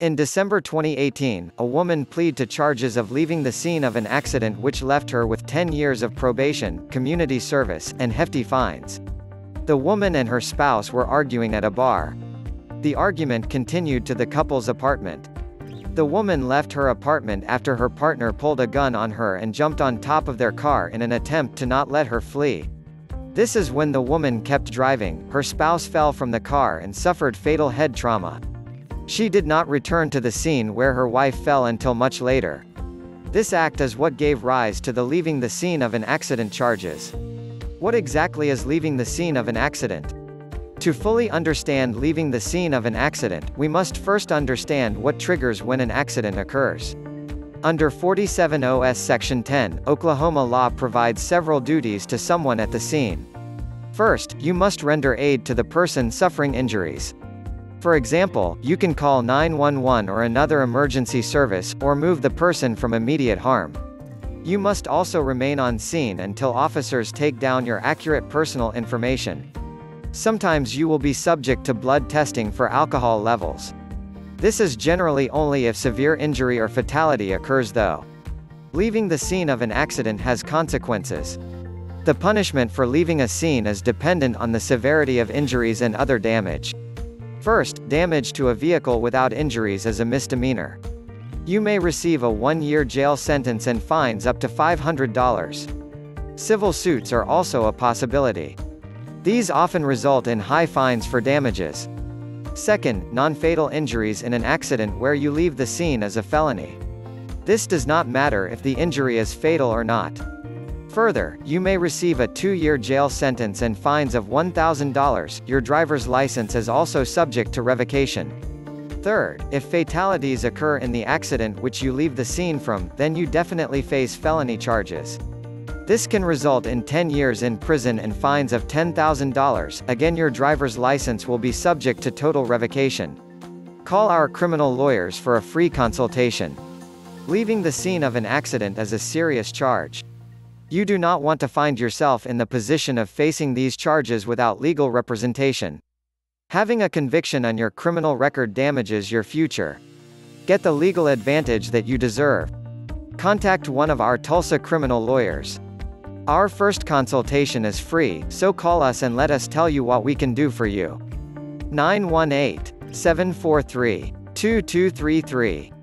In December 2018, a woman pleaded to charges of leaving the scene of an accident which left her with 10 years of probation, community service, and hefty fines. The woman and her spouse were arguing at a bar. The argument continued to the couple's apartment. The woman left her apartment after her partner pulled a gun on her and jumped on top of their car in an attempt to not let her flee. This is when the woman kept driving, her spouse fell from the car and suffered fatal head trauma. She did not return to the scene where her wife fell until much later. This act is what gave rise to the leaving the scene of an accident charges. What exactly is leaving the scene of an accident? To fully understand leaving the scene of an accident, we must first understand what triggers when an accident occurs. Under 47 OS Section 10, Oklahoma law provides several duties to someone at the scene. First, you must render aid to the person suffering injuries. For example, you can call 911 or another emergency service, or move the person from immediate harm. You must also remain on scene until officers take down your accurate personal information. Sometimes you will be subject to blood testing for alcohol levels. This is generally only if severe injury or fatality occurs though. Leaving the scene of an accident has consequences. The punishment for leaving a scene is dependent on the severity of injuries and other damage. First, damage to a vehicle without injuries is a misdemeanor. You may receive a one-year jail sentence and fines up to $500. Civil suits are also a possibility. These often result in high fines for damages. Second, non-fatal injuries in an accident where you leave the scene is a felony. This does not matter if the injury is fatal or not. Further, you may receive a two-year jail sentence and fines of $1,000. Your driver's license is also subject to revocation. Third, if fatalities occur in the accident which you leave the scene from, then you definitely face felony charges. This can result in 10 years in prison and fines of $10,000. Again, your driver's license will be subject to total revocation. Call our criminal lawyers for a free consultation. Leaving the scene of an accident is a serious charge. You do not want to find yourself in the position of facing these charges without legal representation. Having a conviction on your criminal record damages your future. Get the legal advantage that you deserve. Contact one of our Tulsa criminal lawyers. Our first consultation is free, so call us and let us tell you what we can do for you. 918 743 2233